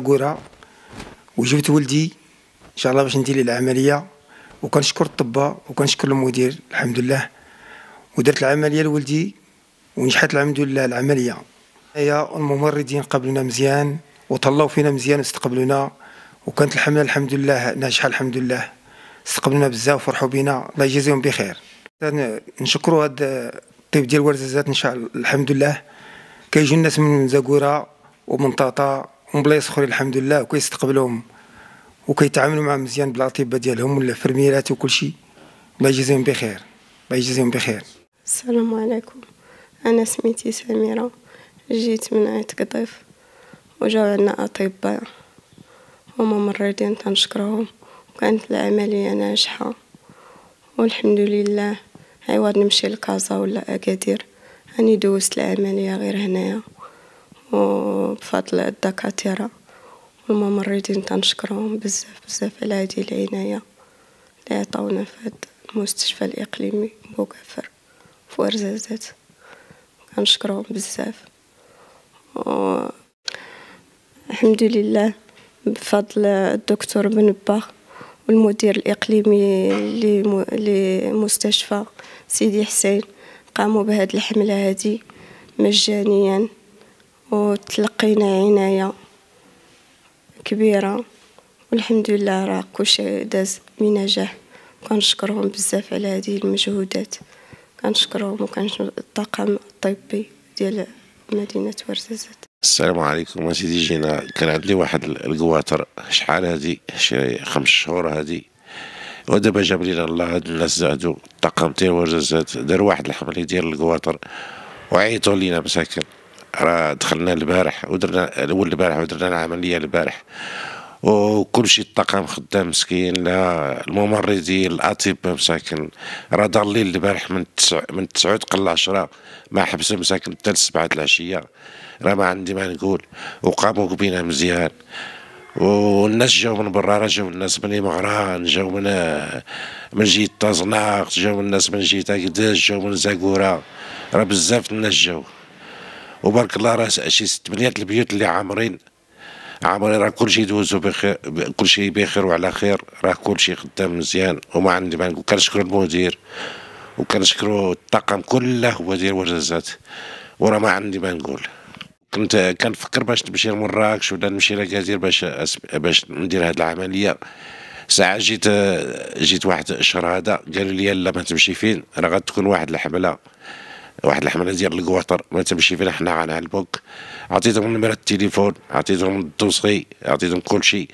داكورة وجبت ولدي إن شاء الله باش ندير ليه العملية وكنشكر الطباء وكنشكر المدير الحمد لله. ودرت العملية لولدي ونجحت الحمد لله العملية. هي الممرضين قبلونا مزيان وطلعوا فينا مزيان واستقبلونا وكانت الحملة الحمد لله ناجحة الحمد لله. استقبلونا بزاف وفرحوا بنا الله يجازيهم بخير. نشكروا هذا الطيب ديال ورزازات إن شاء الله الحمد لله. كيجيو الناس من زاكورة ومن طاطا ومن بلايص أخرين الحمد لله وكيستقبلوهم وكيتعاملوا معهم مزيان بالاطباء ديالهم والفرميرات وكل شيء. الله يجازيهم بخير الله يجازيهم بخير. السلام عليكم. أنا سميتي سميرة جيت من عيط قطيف وجاو عندنا أطباء. هما ممرضين تنشكرهم. وكانت العملية ناجحة. والحمد لله. عوض نمشي لكازا ولا أكادير. راني دوزت العملية غير هنايا. وبفضل الدكاترة والممرضين تنشكرهم بزاف بزاف على هذه العناية اللي عطاونا في هذا المستشفى الإقليمي بوكافر في ورزازات كنشكرهم بزاف. و الحمد لله بفضل الدكتور بن باخ والمدير الإقليمي لمستشفى سيدي حسين قاموا بهذه الحملة هذه مجانيا. وتلقينا عناية كبيرة والحمد لله راه كلشي داز بنجاح. كنشكرهم بزاف على هذه المجهودات. كنشكرهم وكنشكر الطاقم الطبي ديال مدينة ورزازات. السلام عليكم سيدي جينا. كان عندي واحد القواتر شحال هادي شي خمس شهور هادي ودابا جاب لينا الله هاد الناس زادو الطاقم ديال ورزازات. داروا واحد الحملة ديال القواتر وعيطوا لينا مساكن. راه دخلنا البارح ودرنا الأول البارح ودرنا العملية البارح. وكل شيء الطاقم خدام مسكين لا الممرضين الأطباء مساكن. راه دار الليل البارح من تسع من تسعود قل عشرة ما حبس مساكن حتى لسبعة العشية. راه ما عندي ما نقول. وقاموا بينا مزيان. والناس جاو من برا راه جاو الناس من مغران جاو من من جهة طازناق جاو الناس من جهة اكداش جاو من زاكورة. راه بزاف الناس جاو. وبارك الله راه شي بنيات البيوت اللي عامرين. عامرين راه كلشي يدوزو بخير كلشي بخير وعلى خير. راه كلشي خدام مزيان. وما عندي ما نقول كنشكرو المدير. وكنشكرو الطاقم كله هو ديال وراه ما عندي ما نقول. كنت كنفكر باش نمشي لمراكش ولا نمشي لاكازير باش باش ندير هاد العملية. ساعة جيت جيت واحد الشهر هذا قالوا لي لا ما تمشي فين. راه غتكون واحد الحملة. واحد الحملة ديال الكواطر ما تمشي فينا حنا غنعلموك عطيتهم نمرة التليفون عطيتهم الدوسي عطيتهم كل شيء.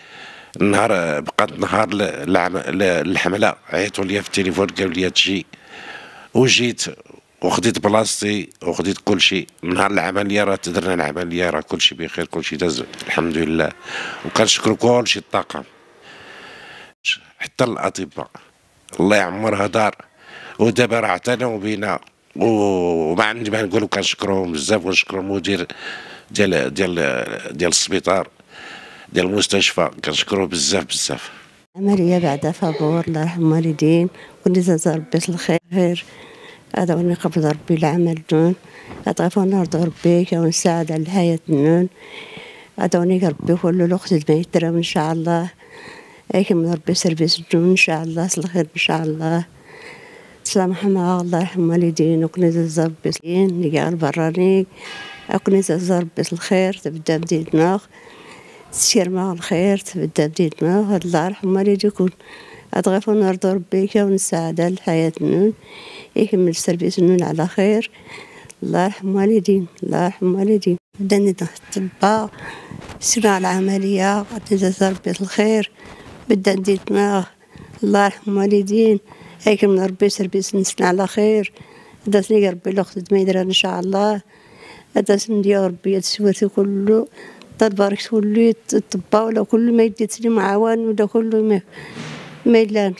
النهار بقات نهار الحملة عيطوا لي في التليفون قالوا لي تجي وجيت وخديت بلاصتي وخديت كل شيء. نهار العملية راه درنا العملية راه كل شيء بخير كل شيء داز الحمد لله. وكنشكر كل شيء الطاقم حتى الأطباء. الله يعمرها دار. ودابا راه اعتنوا بينا. وما عندي ما نقول كنشكرهم بزاف ونشكر المدير ديال ديال ديال السبيطار ديال المستشفى كنشكروه بزاف بزاف. عملية بعد فابور الله يرحم الوالدين واللي زاد ربي الخير هذا هو قبل ربي العمل دون أطغفونا رضا ربي كون سعادة على الحياة دون هذا هو ربي كل الوقت ما يترم إن شاء الله. من ربي سيرفيس دون إن شاء الله الخير إن شاء الله. سامحنا الله يرحم والدين ربي اللي قال براني. وكنيز ربي الخير تبدأ بدينا تسير مع الخير تبدأ بدينا الله يرحم والديكم أتغفر نرضى ربي كون السعادة الحياة نون. يكمل سربيس نون على خير. الله يرحم والدين الله يرحم والدين بدني طبا سمع العملية؟ غادي ربي الخير. بدأ ندير دماغ الله يرحم والدين هيك من ربي سربيس نسنا على خير. هذا سني ربي الوقت ما يدير إن شاء الله. هذا سندي ربي تسويتو كله. تبارك تولي الطبا ولا كل ما يدي تسلي معاون ولا كله ما ما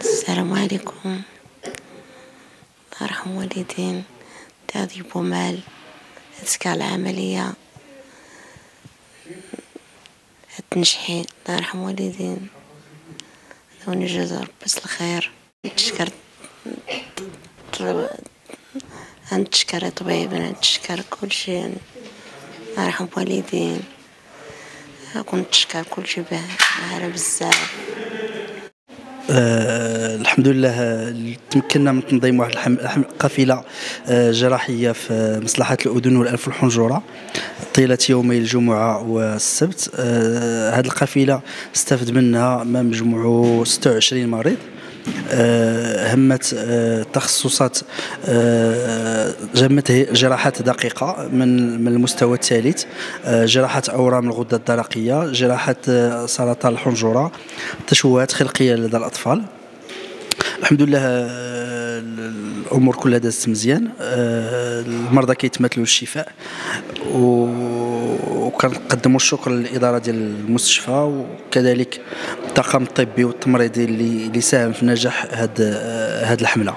السلام عليكم. الله يرحم والدين. تاضي بومال. تسكع العملية تنجحي الله يرحم والدين. ونجزا ربي الخير. نتشكر نتشكر طبيب؟ نتشكر كل شيء. يرحم والدين. كنت تشكر كلشي باهرة بزاف. آه الحمد لله آه، تمكنا من تنظيم واحد قافلة آه جراحية في مصلحة الأذن والأنف والحنجره طيلة يومي الجمعة والسبت آه هذه القافلة استفد منها ما مجموعه 26 مريض. آه، همت آه، تخصصات آه، جمت جراحات دقيقة من من المستوى الثالث. جراحة أورام الغدة الدرقية جراحة سرطان الحنجرة تشوهات خلقية لدى الأطفال. الحمد لله الأمور كلها دازت مزيان. المرضى كيتمثلوا الشفاء وكنقدموا الشكر للإدارة ديال المستشفى وكذلك الطاقم الطبي والتمريضي اللي ساهم في نجاح هذه الحملة.